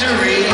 victory.